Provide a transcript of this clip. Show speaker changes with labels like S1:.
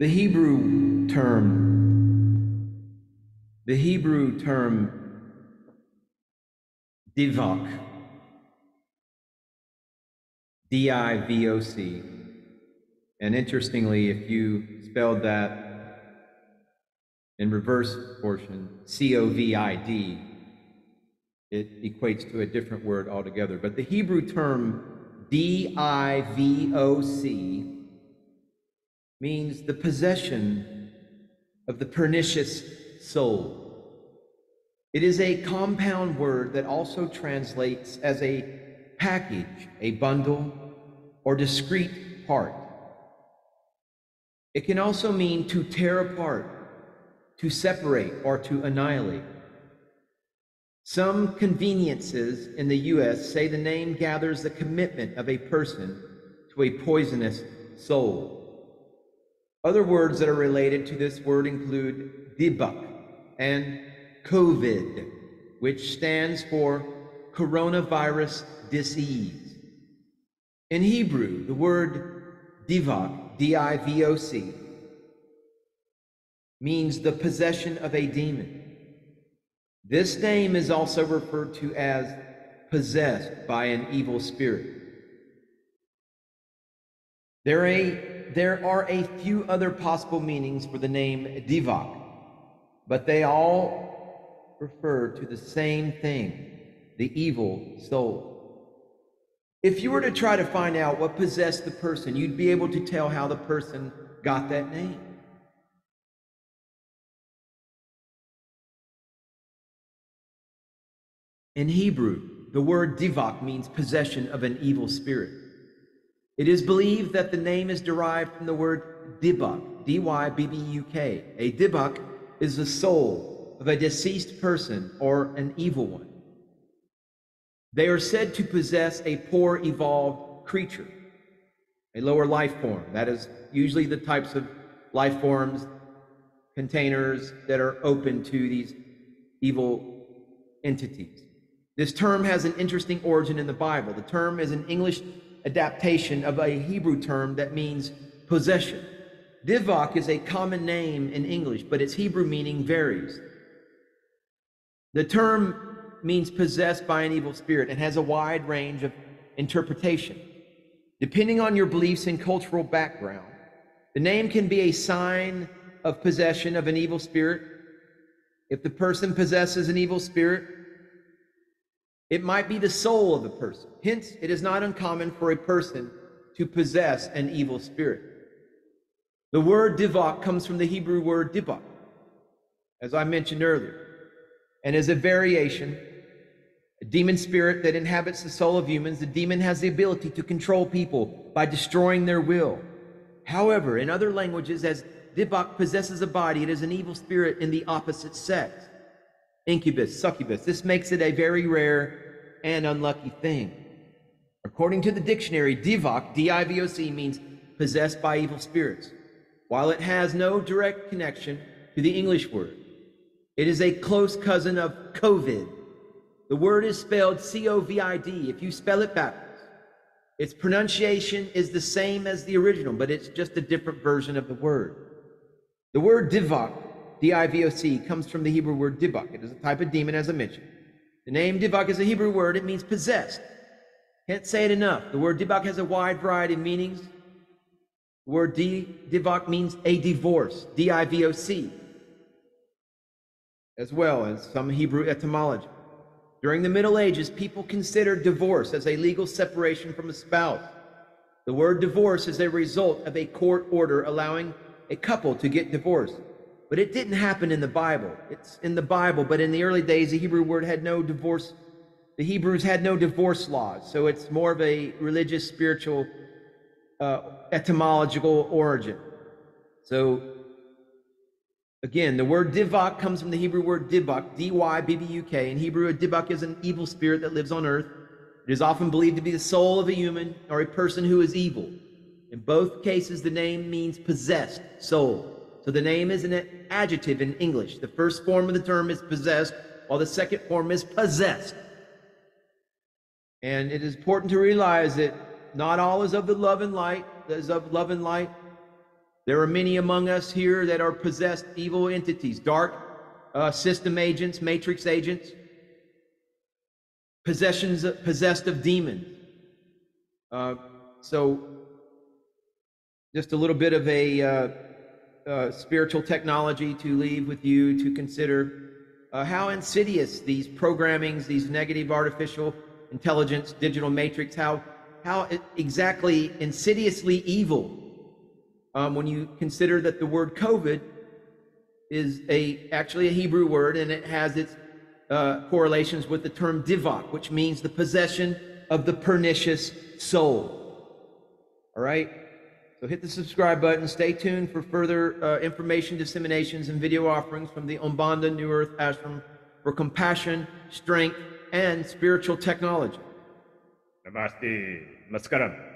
S1: The Hebrew term, the Hebrew term divoc, D I V O C, and interestingly, if you spelled that in reverse portion, C O V I D, it equates to a different word altogether. But the Hebrew term D I V O C means the possession of the pernicious soul. It is a compound word that also translates as a package, a bundle, or discrete part. It can also mean to tear apart, to separate, or to annihilate. Some conveniences in the U.S. say the name gathers the commitment of a person to a poisonous soul. Other words that are related to this word include dybbuk and COVID, which stands for coronavirus disease. In Hebrew, the word divoc, D I V O C, means the possession of a demon. This name is also referred to as possessed by an evil spirit. There are a there are a few other possible meanings for the name Divak, but they all refer to the same thing the evil soul. If you were to try to find out what possessed the person, you'd be able to tell how the person got that name. In Hebrew, the word divak means possession of an evil spirit. It is believed that the name is derived from the word dybbuk, D Y B B U K. A dybbuk is the soul of a deceased person or an evil one. They are said to possess a poor evolved creature, a lower life form. That is usually the types of life forms, containers that are open to these evil entities. This term has an interesting origin in the Bible. The term is an English adaptation of a Hebrew term that means possession. Divak is a common name in English, but its Hebrew meaning varies. The term means possessed by an evil spirit and has a wide range of interpretation. Depending on your beliefs and cultural background, the name can be a sign of possession of an evil spirit. If the person possesses an evil spirit, it might be the soul of the person. Hence, it is not uncommon for a person to possess an evil spirit. The word divak comes from the Hebrew word dibak, as I mentioned earlier, and is a variation, a demon spirit that inhabits the soul of humans. The demon has the ability to control people by destroying their will. However, in other languages, as dibak possesses a body, it is an evil spirit in the opposite sex incubus, succubus. This makes it a very rare and unlucky thing. According to the dictionary, divoc, D I V O C, means possessed by evil spirits. While it has no direct connection to the English word, it is a close cousin of COVID. The word is spelled C O V I D. If you spell it backwards, its pronunciation is the same as the original, but it's just a different version of the word. The word divoc D-I-V-O-C, comes from the Hebrew word dybbuk. It is a type of demon, as I mentioned. The name dybbuk is a Hebrew word. It means possessed. Can't say it enough. The word dybbuk has a wide variety of meanings. The word divak means a divorce, D-I-V-O-C, as well as some Hebrew etymology. During the Middle Ages, people considered divorce as a legal separation from a spouse. The word divorce is a result of a court order allowing a couple to get divorced. But it didn't happen in the Bible. It's in the Bible, but in the early days, the Hebrew word had no divorce. The Hebrews had no divorce laws, so it's more of a religious, spiritual, uh, etymological origin. So, again, the word divak comes from the Hebrew word dybbuk, D Y B B U K. In Hebrew, a dybbuk is an evil spirit that lives on earth. It is often believed to be the soul of a human or a person who is evil. In both cases, the name means possessed soul. So the name is an adjective in English. The first form of the term is possessed, while the second form is possessed. And it is important to realize that not all is of the love and light, that is of love and light. There are many among us here that are possessed evil entities, dark uh, system agents, matrix agents, possessions possessed of demons. Uh, so, just a little bit of a uh, uh, spiritual technology to leave with you to consider uh, how insidious these programmings, these negative artificial intelligence, digital matrix, how how exactly insidiously evil um, when you consider that the word COVID is a actually a Hebrew word and it has its uh, correlations with the term divak, which means the possession of the pernicious soul. All right? So hit the subscribe button. Stay tuned for further uh, information disseminations and video offerings from the Aumbonda New Earth Ashram for compassion, strength, and spiritual technology.
S2: Namaste. Namaskaram.